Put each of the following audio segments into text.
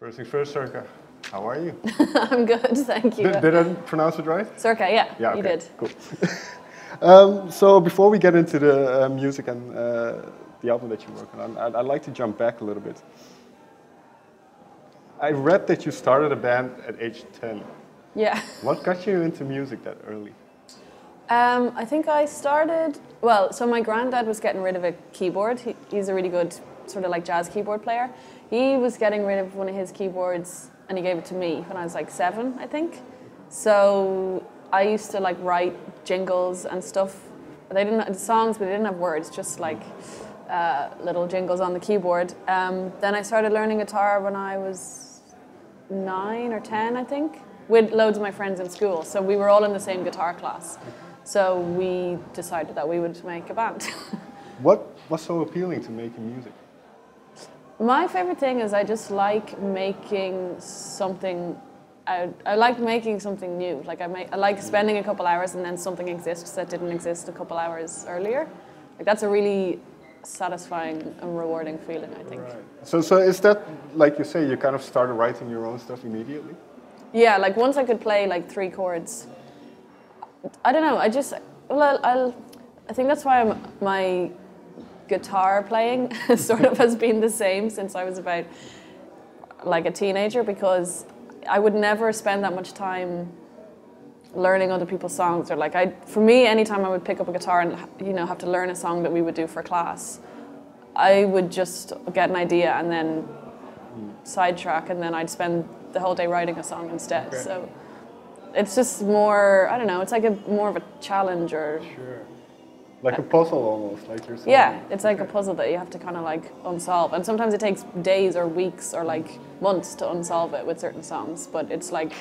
First things first, Sorcha. How are you? I'm good, thank you. Did, did I pronounce it right? Sorcha, yeah, Yeah, you okay, did. Cool. um, so before we get into the uh, music and uh, the album that you're working on, I'd, I'd like to jump back a little bit. I read that you started a band at age 10. Yeah. What got you into music that early? Um, I think I started, well, so my granddad was getting rid of a keyboard. He, he's a really good sort of like jazz keyboard player. He was getting rid of one of his keyboards and he gave it to me when I was like seven, I think. So I used to like write jingles and stuff. They didn't have songs, but they didn't have words, just like uh, little jingles on the keyboard. Um, then I started learning guitar when I was nine or ten, I think, with loads of my friends in school. So we were all in the same guitar class. So we decided that we would make a band. What was so appealing to making music? My favorite thing is I just like making something. Out, I like making something new. Like I make, I like spending a couple hours and then something exists that didn't exist a couple hours earlier. Like that's a really satisfying and rewarding feeling. I think. So, so is that, like you say, you kind of started writing your own stuff immediately? Yeah, like once I could play like three chords. I don't know. I just well, I'll, I'll I think that's why I'm, my guitar playing sort of has been the same since I was about like a teenager because I would never spend that much time learning other people's songs or like I for me anytime I would pick up a guitar and you know have to learn a song that we would do for class I would just get an idea and then hmm. sidetrack and then I'd spend the whole day writing a song instead Okay. so it's just more I don't know it's like a more of a challenge or Sure. Like a puzzle almost, like you're saying. yeah, it's like a puzzle that you have to kind of like unsolve. And sometimes it takes days or weeks or like months to unsolve it with certain songs, but it's like,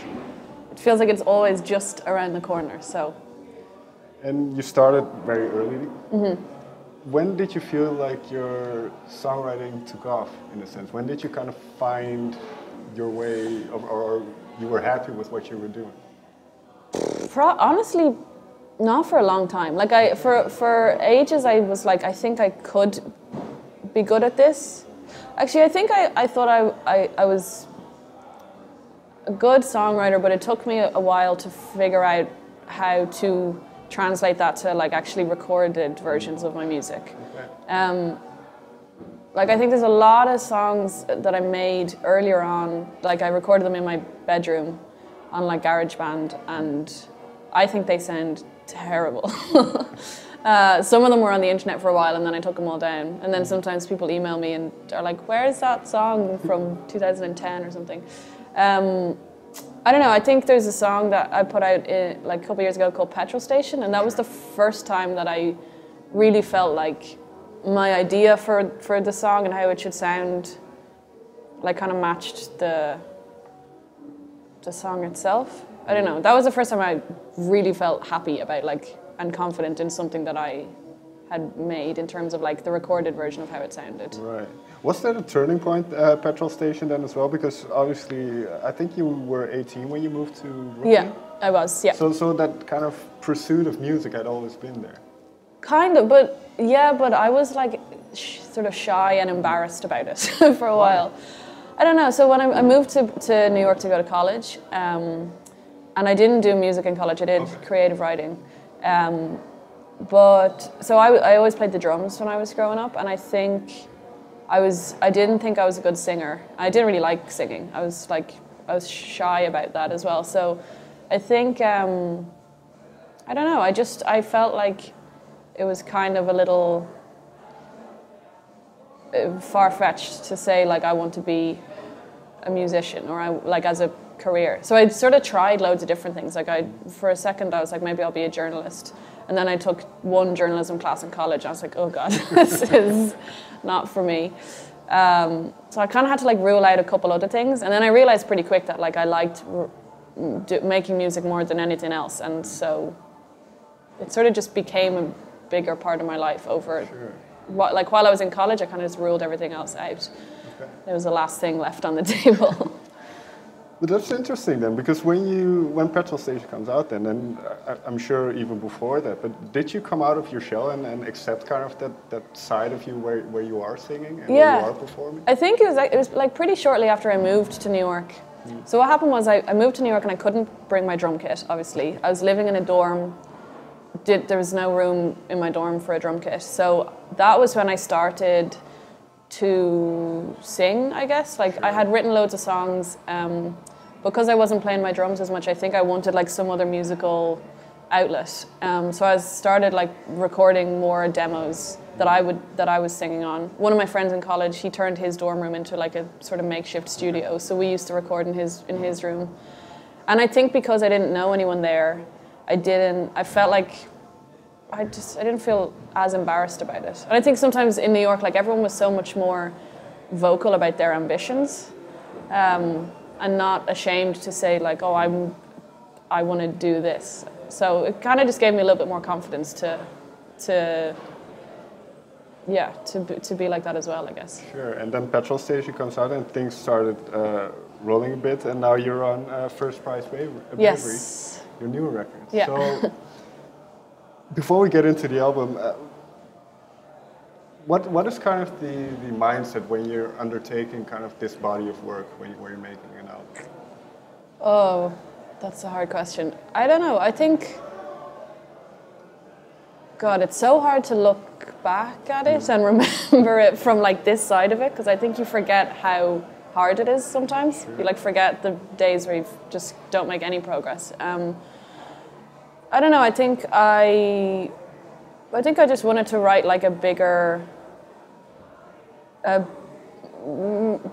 it feels like it's always just around the corner. So, And you started very early. Mm-hmm. When did you feel like your songwriting took off, in a sense? When did you kind of find your way, of, or you were happy with what you were doing? Pro- honestly, not for a long time. Like I, for for ages, I was like, I think I could be good at this. Actually, I think I, I thought I, I, I was a good songwriter, but it took me a while to figure out how to translate that to like actually recorded versions of my music. Um, like I think there's a lot of songs that I made earlier on. Like I recorded them in my bedroom on like GarageBand, and I think they sound terrible. uh, some of them were on the internet for a while, and then I took them all down. And then sometimes people email me and are like, "Where's that song from 2010 or something?" Um, I don't know. I think there's a song that I put out in, like a couple years ago called Petrol Station, and that was the first time that I really felt like my idea for for the song and how it should sound, like kind of matched the the song itself. I don't know. That was the first time I really felt happy about like and confident in something that I had made in terms of like the recorded version of how it sounded. Right. Was that a turning point, uh, petrol station, then as well? Because obviously, I think you were 18 when you moved to Brooklyn. Yeah, I was. Yeah. So, so that kind of pursuit of music had always been there. Kind of, but yeah, but I was like sh- sort of shy and embarrassed about it for a while. I don't know. So when I, I moved to, to New York to go to college, um, and I didn't do music in college, I did creative writing. Um, but so I, I always played the drums when I was growing up, and I think I was I didn't think I was a good singer. I didn't really like singing. I was like I was shy about that as well. So I think um, I don't know. I just I felt like it was kind of a little far fetched to say like I want to be a musician or I like as a career. So I'd sort of tried loads of different things. Like I for a second I was like maybe I'll be a journalist. And then I took one journalism class in college. I was like, oh god, this is not for me. Um, so I kind of had to like rule out a couple other things, and then I realized pretty quick that like I liked r- do, making music more than anything else, and so it sort of just became a bigger part of my life over. What, like while I was in college, I kind of just ruled everything else out. It was the last thing left on the table. But that's interesting then, because when you when Petrol Station comes out, then and I, I'm sure even before that, but did you come out of your shell and, and accept kind of that, that side of you where, where you are singing and where you are performing? I think it was like, it was like pretty shortly after I moved to New York. So what happened was I, I moved to New York and I couldn't bring my drum kit. Obviously, I was living in a dorm. Did there was no room in my dorm for a drum kit. So that was when I started to sing. I guess like I had written loads of songs. Um, because I wasn't playing my drums as much, I think I wanted like some other musical outlet. Um, so I started like recording more demos that I would that I was singing on. One of my friends in college, he turned his dorm room into like a sort of makeshift studio. So we used to record in his in his room. And I think because I didn't know anyone there, I didn't. I felt like I just I didn't feel as embarrassed about it. And I think sometimes in New York, like everyone was so much more vocal about their ambitions, um, and not ashamed to say like, oh, I'm I want to do this. So it kind of just gave me a little bit more confidence to to yeah to be, to be like that as well, I guess. Sure, and then Petrol Station comes out and things started uh, rolling a bit, and now you're on uh, First Prize Bravery, Bravery, Yes. your new record. Yeah. So, before we get into the album, uh, what what is kind of the, the mindset when you're undertaking kind of this body of work when, you, when you're making an album? Oh, that's a hard question. I don't know. I think, God, it's so hard to look back at it and remember it from like this side of it because I think you forget how hard it is sometimes. You like forget the days where you just don't make any progress. Um, I don't know. I think I, I think I just wanted to write like a bigger, a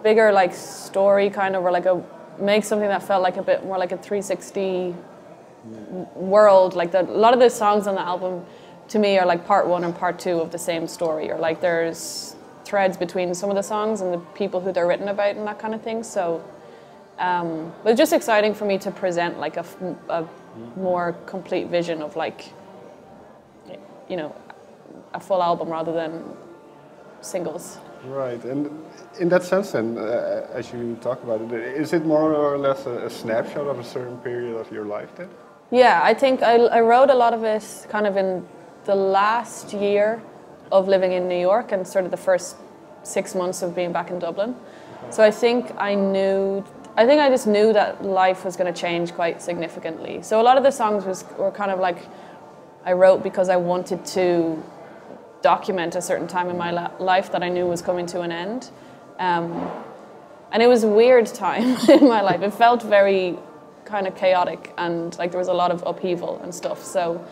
bigger like story kind of, or like a make something that felt like a bit more like a 360 w- world. Like the, a lot of the songs on the album, to me, are like part one and part two of the same story, or like there's threads between some of the songs and the people who they're written about and that kind of thing. So. Um, but it's just exciting for me to present like a more complete vision of like, you know, a full album rather than singles. Right, and in that sense, then, uh, as you talk about it, is it more or less a, a snapshot of a certain period of your life then? Yeah, I think I, I wrote a lot of it kind of in the last year of living in New York and sort of the first six months of being back in Dublin. So I think I knew, I think I just knew that life was going to change quite significantly. So a lot of the songs was, were kind of like I wrote because I wanted to document a certain time in my life that I knew was coming to an end. Um, and it was a weird time in my life. It felt very kind of chaotic and like there was a lot of upheaval and stuff. So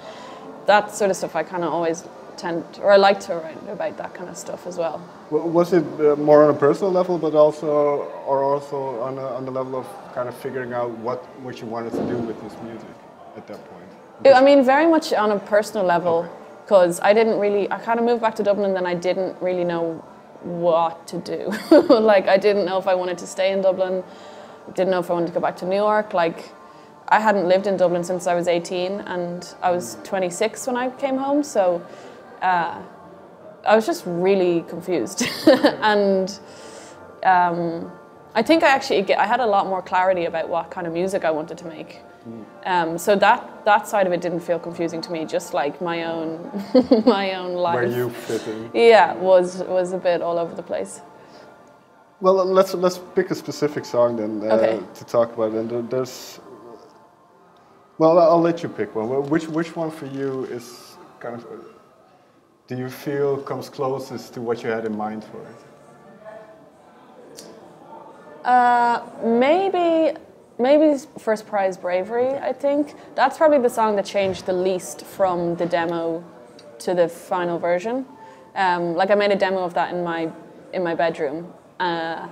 that sort of stuff I kind of always tend, or I like to write about that kind of stuff as well. Was it uh, more on a personal level, but also, or also on, a, on the level of kind of figuring out what, what you wanted to do with this music at that point? I mean, very much on a personal level, because I didn't really, I kind of moved back to Dublin and then I didn't really know what to do. like, I didn't know if I wanted to stay in Dublin, didn't know if I wanted to go back to New York. Like, I hadn't lived in Dublin since I was 18 and I was 26 when I came home, so uh, I was just really confused. and um, I think I actually get, I had a lot more clarity about what kind of music I wanted to make. Um, so that that side of it didn't feel confusing to me. Just like my own my own life. Where you fit in? Yeah, was was a bit all over the place. Well, let's let's pick a specific song then uh, Okay. to talk about. And there's, well, I'll let you pick one. Which which one for you is kind of, uh, do you feel comes closest to what you had in mind for it? Uh, maybe maybe first prize bravery. I think that's probably the song that changed the least from the demo to the final version. Um, like I made a demo of that in my in my bedroom. Uh,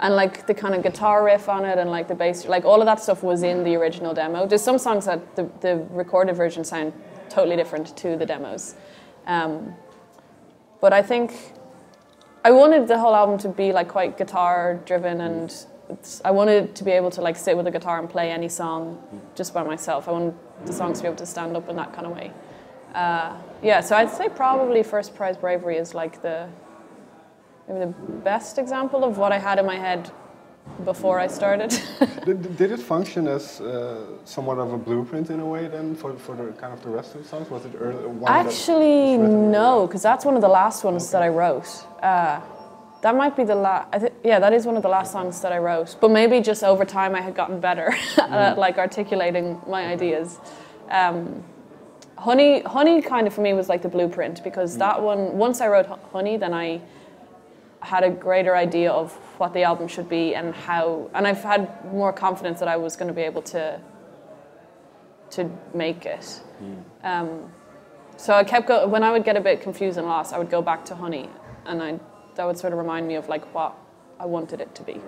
and like the kind of guitar riff on it and like the bass like all of that stuff was in the original demo there's some songs that the, the recorded version sound totally different to the demos um, but i think i wanted the whole album to be like quite guitar driven and i wanted to be able to like sit with a guitar and play any song just by myself. I wanted the songs to be able to stand up in that kind of way. Uh, yeah so i'd say probably first prize bravery is like the maybe the best example of what I had in my head before I started. Did, did it function as uh, somewhat of a blueprint in a way then for, for the kind of the rest of the songs? Was it early, Actually, no, because that's one of the last ones that I wrote. Uh, that might be the last. Yeah, that is one of the last songs that I wrote. But maybe just over time, I had gotten better at like articulating my ideas. Um, honey, honey, kind of for me was like the blueprint because that one. Once I wrote Ho- honey, then I had a greater idea of what the album should be and how, and I've had more confidence that I was going to be able to to make it. Um, so I kept go when I would get a bit confused and lost, I would go back to honey, and I that would sort of remind me of like what I wanted it to be.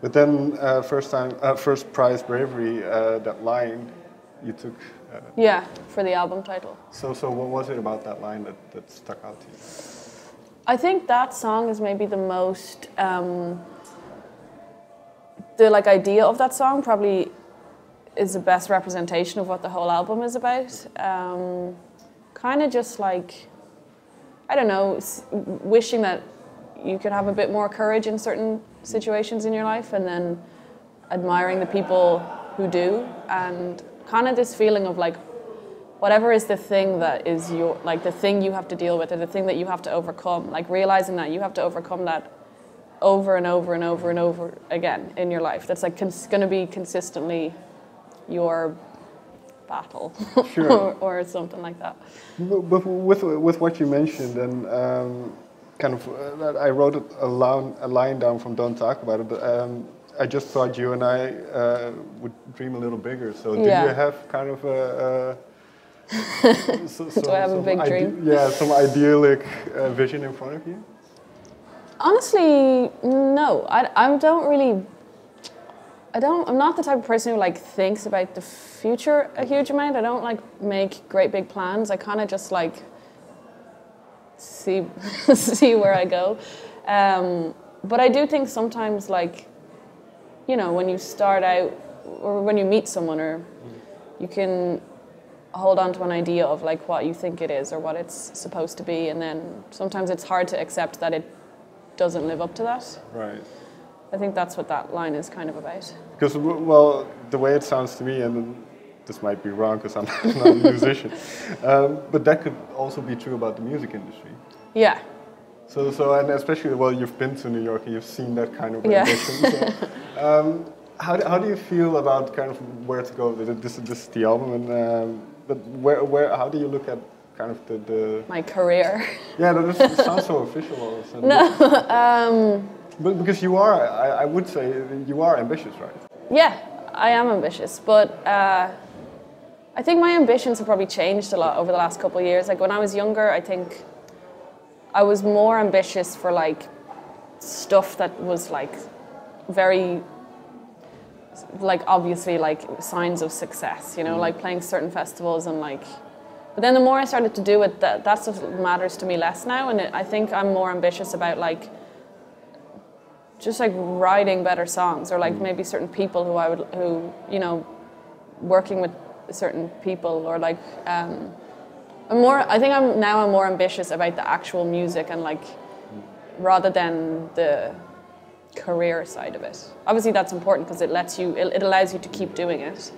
But then, uh, first time, uh, first prize bravery, uh, that line you took. Uh, Yeah, for the album title. so, so what was it about that line that, that stuck out to you? I think that song is maybe the most um, the like idea of that song probably is the best representation of what the whole album is about. Um, kind of just like I don't know, wishing that you could have a bit more courage in certain situations in your life, and then admiring the people who do, and kind of this feeling of like whatever is the thing that is your like the thing you have to deal with or the thing that you have to overcome like realizing that you have to overcome that over and over and over and over again in your life that's like cons- going to be consistently your battle Sure. or, or something like that But but with, with what you mentioned, and um, kind of, uh, I wrote a line, a line down from Don't Talk About It. But, um, I just thought you and I uh, would dream a little bigger. So, do Yeah. you have kind of a. a so, Do I have a big dream? yeah, some idyllic uh, vision in front of you. honestly no I, I don't really I don't I'm not the type of person who like thinks about the future a huge amount I don't like make great big plans I kind of just like see see where I go um, but I do think sometimes like you know when you start out or when you meet someone or you can hold on to an idea of like what you think it is or what it's supposed to be and then sometimes it's hard to accept that it doesn't live up to that Right. i think that's what that line is kind of about Because, well, the way it sounds to me, and this might be wrong because I'm not a musician, um, but that could also be true about the music industry. yeah So, so, and especially, well, you've been to New York and you've seen that kind of Yeah. So, um, how, do, how do you feel about kind of where to go? This, this is the album, and um, but where, where, how do you look at kind of the, the my career yeah, that is, sounds so official all of a sudden. no um, But because you are, I, I would say, you are ambitious, right? yeah i am ambitious but uh, i think my ambitions have probably changed a lot over the last couple of years like when i was younger i think i was more ambitious for like stuff that was like very like obviously like signs of success you know mm. like playing certain festivals and like but then the more i started to do it that that stuff matters to me less now and it, i think i'm more ambitious about like just like writing better songs or like mm. maybe certain people who i would who you know working with certain people or like um i'm more i think i'm now i'm more ambitious about the actual music and like mm. rather than the career side of it. Obviously, that's important because it lets you, it, it allows you to keep doing it.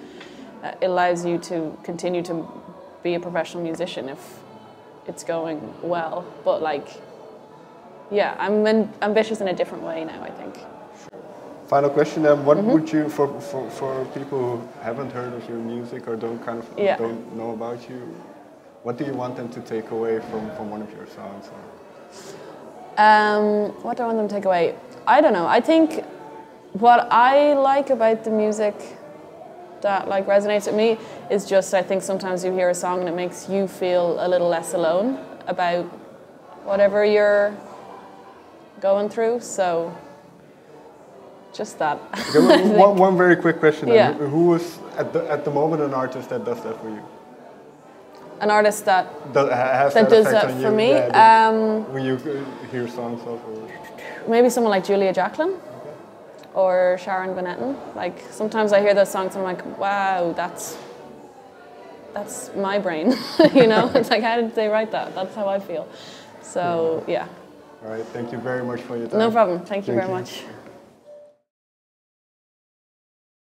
Uh, it allows you to continue to be a professional musician if it's going well. But like, yeah, I'm an, ambitious in a different way now. I think. Final question: um, What Mm-hmm. would you, for, for, for people who haven't heard of your music or don't kind of Yeah. don't know about you, what do you want them to take away from, from one of your songs? Or? Um, what do I want them to take away? I don't know. I think what I like about the music that like resonates with me is just I think sometimes you hear a song and it makes you feel a little less alone about whatever you're going through. So just that. Okay, one- one, very quick question. Yeah. Who who was at the, at the moment an artist that does that for you? An artist that That that that, does that for you? me. Yeah, Um, when you hear songs of. Or, maybe someone like Julia Jacklin or Sharon Van Etten. Like sometimes I hear those songs and I'm like, wow, that's that's my brain. you know, it's like how did they write that? That's how I feel. So yeah, all right. Thank you very much for your time. no problem. Thank you Thank very you. much.